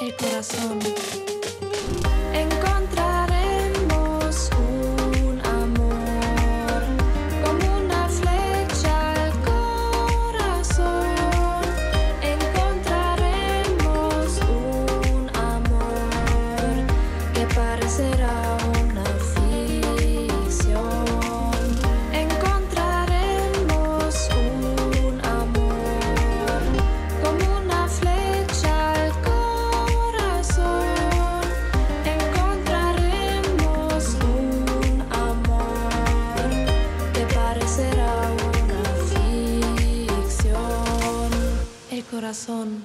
el corazón. Encontraremos un amor como una flecha al corazón. Encontraremos un amor que parecerá El corazón.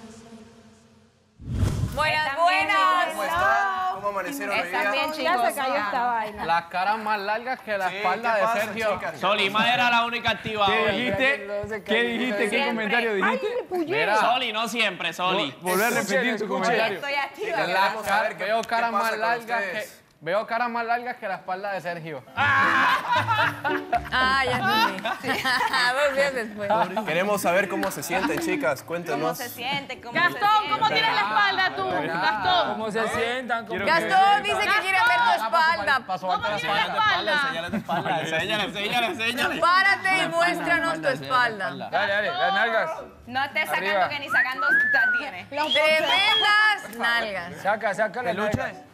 Buenas, buenas. ¿Cómo están? ¿Cómo amanecieron hoy bien, chicos. Las caras más largas que la Sí, espalda ¿qué de pasa, Sergio. chicas? Solima era la única activa ¿Qué hoy. dijiste? ¿Qué dijiste? ¿Qué comentario dijiste? Mira, Soli, no siempre, Soli. Volver a repetir tu comentario. Estoy activa. las Queremos saber caras- qué- veo qué caras pasa más con largas ustedes. Veo caras más largas que la espalda de Sergio. Ah, ya entendí. Dos días después. Queremos saber cómo se sienten, chicas. ¿Cómo Cuéntenos. se siente? ¿Cómo Gastón, se ¿cómo tienes la espalda tú? Gastón. ¿Cómo se sientan? ¿Cómo Gastón dice que quiere ver tu espalda. Paso ¿Cómo tienes la espalda? Enséñale, enséñale, enséñale. Párate y muéstranos tu espalda. Dale, dale, las nalgas. No estés Arriba. sacando que ni sacando la tienes. Tremendas nalgas. Saca, saca las nalgas.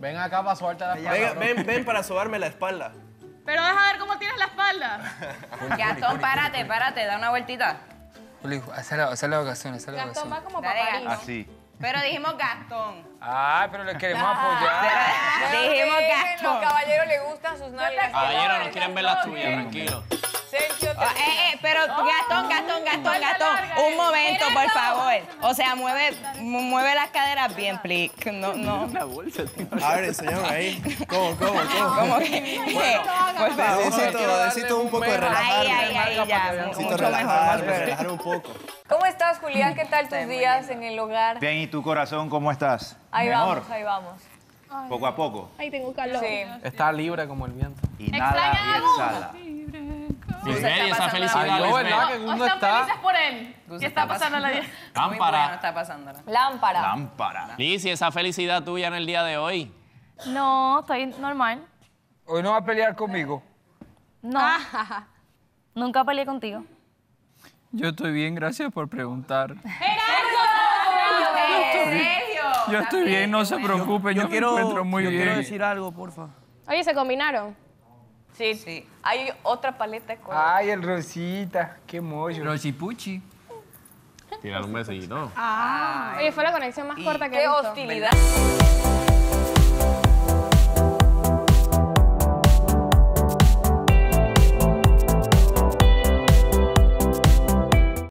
Ven acá para suerte la espalda. Ven, ven para sobarme la espalda. Pero deja ver cómo tienes la espalda. Gastón, párate, párate, da una vueltita. Haz la ocasión, haz la ocasión. Dale, Gastón. Así. Pero dijimos Gastón. Ah, pero le queremos apoyar. Dijimos Los Gastón. caballeros les gustan sus nalgas. Caballero, no quieren ver las tuyas, tranquilo. Sergio, Oh, eh, eh, pero Gastón, Gastón, Un momento, por favor. O sea, mueve, mu- mueve las caderas bien, please. No, no. A ver, enséñame ahí. ¿Cómo, cómo, cómo? ¿Cómo que? por favor. Necesito, necesito un poco de Ahí, relajarme. ahí, ahí, ya. Necesito breve. relajar un poco. ¿Cómo estás, Julián? ¿Qué tal tus días en el hogar? Bien, ¿y tu corazón cómo estás? Ahí Mejor, vamos, ahí vamos. poco a poco. Ay, tengo calor. Sí. Está libre como el viento. Inhala y exhala. Y esa pasando felicidad, Ay, no, Luis ¿verdad? Que uno están está. felices por él. ¿Qué está pasando en la vida? Muy bueno Lámpara. está pasándola. Lámpara. Lámpara. Liz, y esa felicidad tuya en el día de hoy. No, estoy normal. Hoy no va a pelear conmigo. No. Nunca peleé contigo. Yo estoy bien, gracias por preguntar. Sergio. Yo estoy bien, no se preocupen, yo, me encuentro muy bien. algo, porfa. Oye, ¿se combinaron? Sí, Sí. Hay otra paleta de color. Ay, el Rosita, qué mollo. Rosipuchi. Tirar un besito. Oye, fue la conexión más corta que he ¡Qué visto. hostilidad!